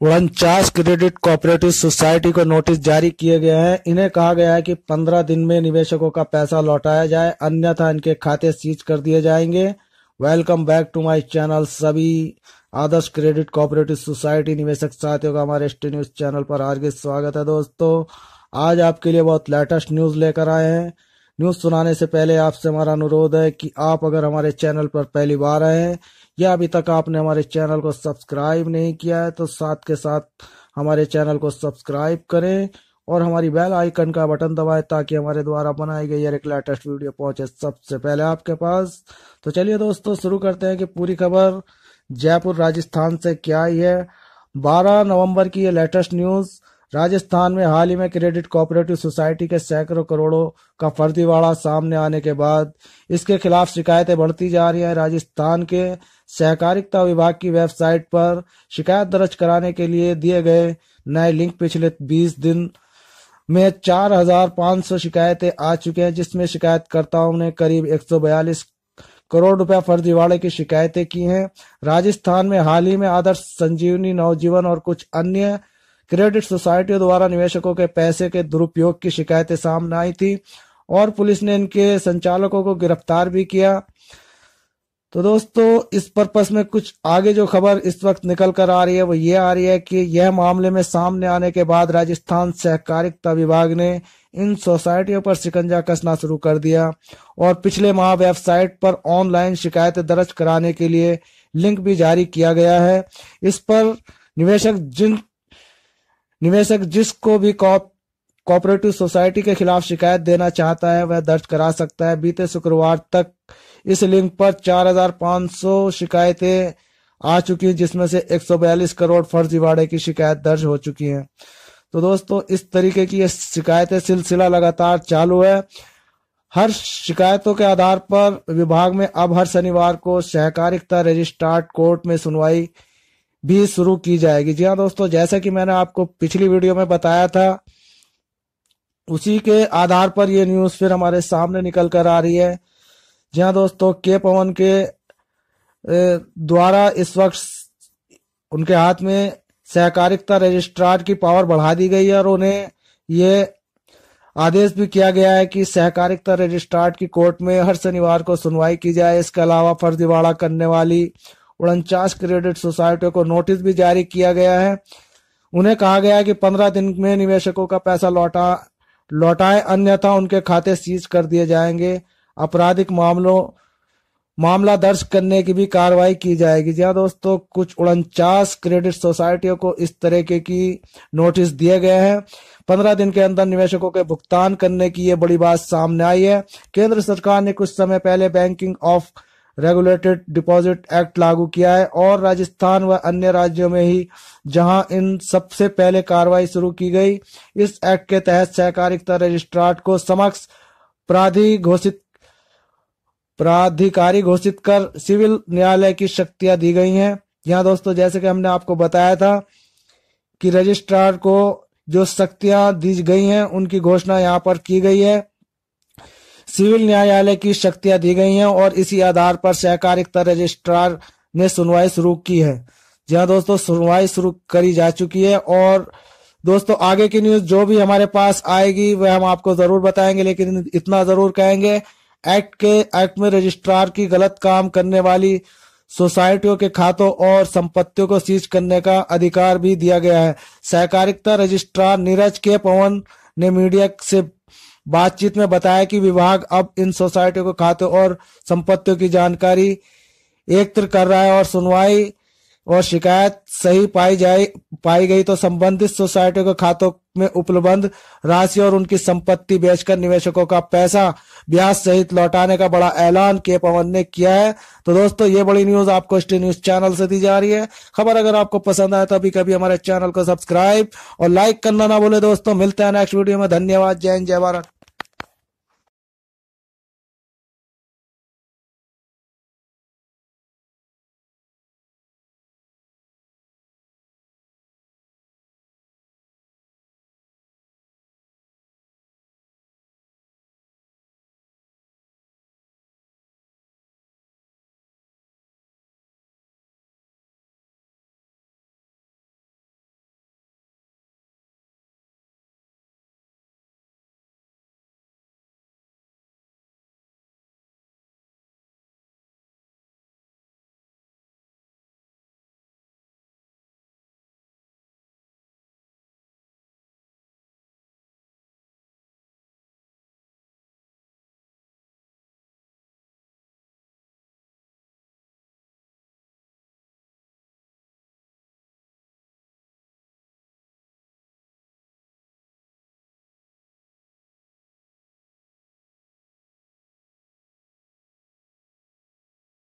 उनचास credit cooperative society को notice जारी किए गए हैं। इन्हें कहा गया है कि 15 दिन में निवेशकों का पैसा लौटाया जाए, अन्यथा इनके खाते सीज कर दिए जाएँगे। Welcome back to my channel सभी। आदर्श क्रेडिट कोऑपरेटिव सोसाइटी निवेशक साथियों का हमारे एसटी न्यूज़ चैनल पर हार्दिक स्वागत है दोस्तों। आज आपके लिए बहुत लेटेस्ट न्यूज़ लेकर आए हैं। न्यूज़ सुनाने से पहले आपसे हमारा अनुरोध है कि आप अगर हमारे चैनल पर पहली बार आए हैं या अभी तक आपने हमारे चैनल को सब्सक्राइब नहीं किया है तो साथ के साथ हमारे चैनल को सब्सक्राइब करें और हमारी बेल आइकन का बटन दबाएँ ताकि हमारे द्वारा बनाई गई एक लेटेस्ट वीडियो पहुँचे सबसे पहले आपके पास। तो चलिए दोस्तों, शुरू करते हैं कि पूरी खबर। जयपुर, राजस्थान से क्या ही है? 12 नवंबर की ये लेटेस्ट न्यूज़। राजस्थान में हाल ही में क्रेडिट कोऑपरेटिव सोसाइटी के सैकड़ों करोड़ों का फर्जीवाड़ा सामने आने के बाद इसके खिलाफ शिकायतें बढ़ती जा रही हैं। राजस्थान के सहकारिता विभाग की वेबसाइट पर शिकायत दर्ज कराने के लिए दिए गए नए लिंक पिछले 20 दिन में 4,500 शिकायतें आ चुके हैं जिसमें शिकायतकर्ताओं ने करीब 142 करोड़ रुपया फर्जीवाड़े की शिकायतें की हैं। राजस्थान में हाल ही में आदर्श संजीवनी नवजीवन और कुछ अन्य क्रेडिट सोसाइटियों द्वारा निवेशकों के पैसे के दुरुपयोग की शिकायतें सामने आई थी और पुलिस ने इनके संचालकों को गिरफ़्तार भी किया। तो दोस्तों, इस पर्पस में कुछ आगे जो खबर इस वक्त निकल कर आ रही है, वो ये आ रही है कि यह मामले में सामने आने के बाद राजस्थान सहकारिता विभाग ने इन सोसाइटियों पर शिकंजा कसना शुरू कर दिया और पिछले माह वेबसाइट पर ऑनलाइन शिकायतें दर्ज कराने के लिए लिंक भी जारी किया गया है। इस पर निवेशक जिन निवेशक जिसको भी कोऑपरेटिव सोसाइटी के खिलाफ शिकायत देना चाहता है वह दर्ज करा सकता है। बीते शुक्रवार तक इस लिंक पर 4,500 शिकायतें आ चुकी हैं जिसमें से 142 करोड़ फर्जीवाड़े की शिकायत दर्ज हो चुकी हैं। तो दोस्तों इस तरीके की शिकायतें सिलसिला लगातार चालू है। हर शिकायतों के आधार पर विभाग में अब हर शनिवार को सहकारिता रजिस्ट्रार्ट कोर्ट में सुनवाई भी शुरू की जाएगी। जी हाँ दोस्तों, जैसा कि मैंने आपको पिछली वीडियो में बताया था, उसी के आधार पर ये न्यूज़ फिर हमारे सामने निकल कर आ रही है। जी हाँ दोस्तों के पवन के द्वारा इस वक्त उनके हाथ में सहकारिता रजिस्ट्रार की पावर बढ़ा दी गई है और उन्हें ये आदेश भी किया गया है कि सहकारिता रजिस्ट्रार की कोर्ट में हर शनिवार को सुनवाई की जाए। इसके अलावा फर्जीवाड़ा करने वाली उनचास क्रेडिट सोसाइटियों को नोटिस भी जारी किया गया है। उन्हें कहा गया है कि पंद्रह दिन में निवेशकों का पैसा लौटा, लौटाए, अन्यथा उनके खाते सीज कर दिए जाएँगे। आपराधिक मामलों, मामला दर्ज करने की भी कार्रवाई की जाएगी। जी हाँ दोस्तों, कुछ उनचास क्रेडिट सोसाइटियों को इस तरीके की नोटिस दिए गए हैं। पंद्रह दिन के अंदर निवेशकों के भुगतान करने की ये बड़ी बात सामने आई है। केंद्र सरकार ने कुछ समय पहले banking of regulated deposit act लागू किया है और राजस्थान व अन्य राज्यों में ही जहाँ इन सबसे पहले कार्रवाई शुरू की गई। इस एक्ट के तहत सहकारिता रजिस्ट्रार को समक्ष प्राधि घोषित, प्राधिकारी घोषित कर सिविल न्यायालय की शक्तियाँ दी गई हैं। यहाँ दोस्तों, जैसे कि हमने आपको बताया था कि रजिस्ट्रार को जो शक्तियाँ दी गई हैं, उनकी घोषणा यहाँ पर की गई है। सिविल न्यायालय की शक्तियाँ दी गई हैं और इसी आधार पर सहकारिता रजिस्ट्रार ने सुनवाई शुरू की है। जहाँ दोस्तों, सुनवाई शुरू करी जा चुकी है और दोस्तों, आगे की न्यूज़ जो भी हमारे पास आएगी, वह हम आपको ज़रूर बताएँगे, लेकिन इतना ज़रूर कहेंगे, एक्ट के एक्ट में रजिस्ट्रार की गलत काम करने वाली सोसाइटियों के खातों और संपत्तियों को सीज करने का अधिकार भी दिया गया है। सहकारिता रजिस्ट्रार नीरज के पवन ने मीडिया से बातचीत में बताया कि विभाग अब इन सोसाइटियों के खातों और संपत्तियों की जानकारी एकत्र कर रहा है और सुनवाई और शिकायत सही पाई जाए, पाई गई तो संबंधित सोसाइटियों के खातों में उपलब्ध राशि और उनकी संपत्ति बेचकर निवेशकों का पैसा ब्याज सहित लौटाने का बड़ा ऐलान के पवन ने किया है। तो दोस्तों, ये बड़ी न्यूज़ आपको स्टे न्यूज़ चैनल से दी जा रही है। खबर अगर आपको पसंद आए तो अभी कभी हमारे चैनल को सब्सक्राइब और लाइक करना ना बोले दोस्तों। मिलते हैं नेक्स्ट वीडियो में। धन्यवाद। जय हिंद, जय भारत।